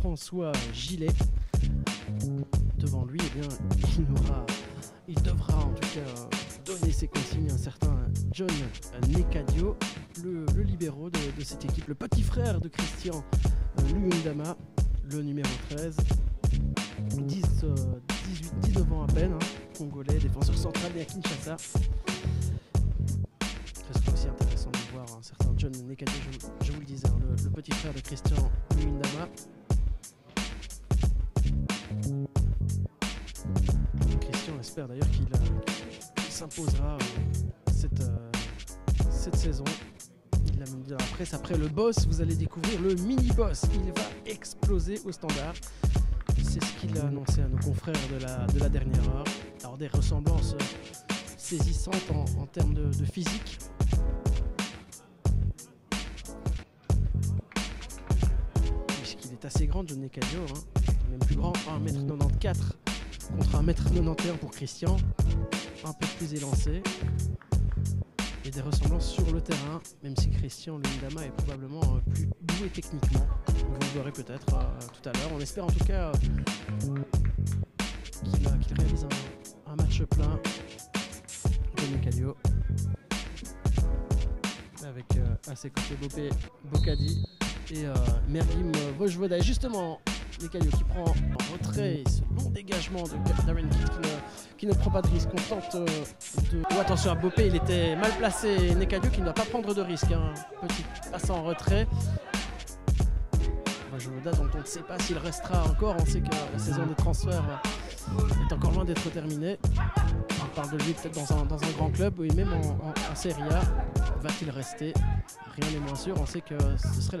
François Gillet. Devant lui, eh bien, il, devra en tout cas donner ses consignes à un certain John Necadio, le, libéraux de, cette équipe, le petit frère de Christian Luyendama, le numéro 13. 10, 18, 19 ans à peine, hein, congolais, défenseur central et à Kinshasa. C'est aussi intéressant de voir un certain John Nekade, je, vous le disais, hein, le, petit frère de Christian Luindama. D'ailleurs qu'il euh, s'imposera euh, cette, euh, cette saison. Il l'a même dit presse. Après le boss, vous allez découvrir le mini-boss. Il va exploser au standard. C'est ce qu'il a annoncé à nos confrères de la, de la dernière heure. Alors des ressemblances saisissantes en, termes de, physique. Puisqu'il est assez grand, John Necadio, hein. même plus grand, 1m94 contre 1m91 pour Christian, un peu plus élancé et des ressemblances sur le terrain, même si Christian Lundama est probablement euh, plus doué techniquement. Vous le verrez peut-être euh, tout à l'heure. On espère en tout cas euh, qu'il réalise un, match plein de Calio. Avec à ses côtés Bopé Bocadi et Mergim Vojvoda. justement, Nekadjo qui prend en retrait ce long dégagement de Darren Kitt qui ne, prend pas de risque. On tente euh, de. Oh, attention à Bopé, il était mal placé. Nekadjo qui ne doit pas prendre de risque. Hein. Petit passe en retrait. Vojvoda dont on ne sait pas s'il restera encore. On sait que la saison des transferts est encore loin d'être terminée. On parle de lui peut-être dans un, un, grand club, ou même en, Serie A. Va-t-il rester? Rien n'est moins sûr. On sait que ce serait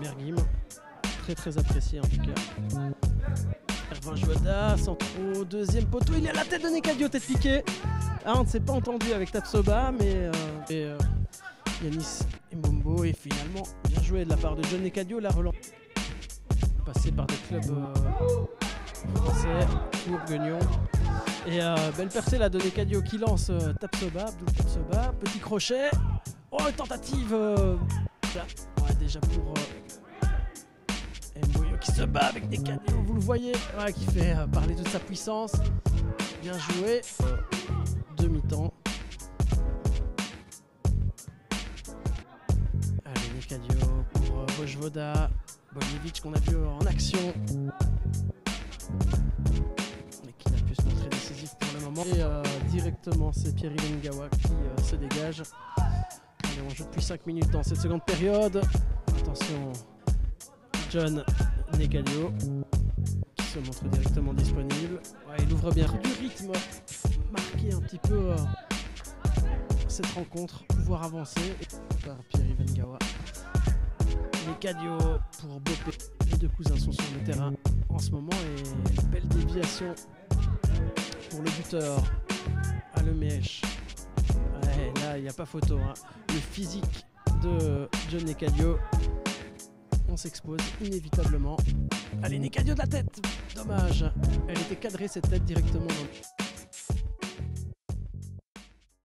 Mergim très très apprécié en tout cas. Ervin Joada, trop deuxième poteau, il est à la tête de Nekadio, tête piquée. Ah, on ne s'est pas entendu avec Tapsoba, mais euh, euh, Yanis et Mombo, et finalement, bien joué de la part de John Nekadio, la relance. Passé par des clubs euh, français, Tours, Guignon. Et belle percée là de Nekadio qui lance Tapsoba, Tapsoba, petit crochet. Oh, tentative déjà pour bat avec des canyons, vous le voyez, qui fait euh, parler de sa puissance. Bien joué. Demi-temps. Allez, Nekadio pour euh, Vojvoda. Boljevic qu'on a vu en action. Mais qui n'a pu se montrer décisif pour le moment. Et euh, directement, c'est Pierre Ngawa qui se dégage. Allez, on joue depuis 5 minutes dans cette seconde période. Attention, John Necadio qui se montre directement disponible. il ouvre bien du rythme, marquer un petit peu euh, cette rencontre, pouvoir avancer par Pierre Gawa. Necadio pour Bopé. Les deux cousins sont sur le terrain en ce moment et belle déviation pour le buteur à le mèche. là, il n'y a pas photo. Hein. Le physique de John Necadio on s'expose inévitablement. Allez, Nekadio de la tête Dommage, elle était cadrée cette tête directement